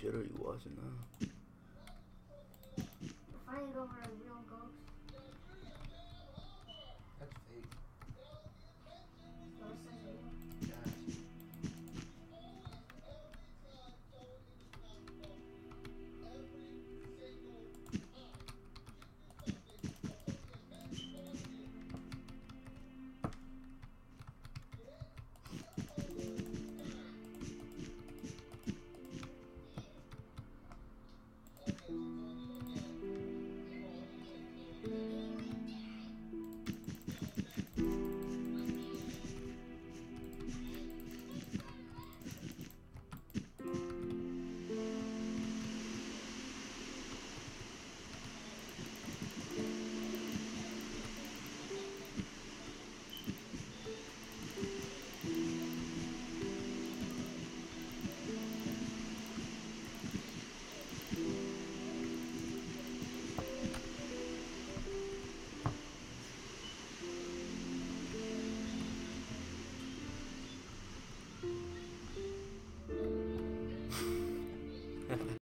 shit he wasn't. now?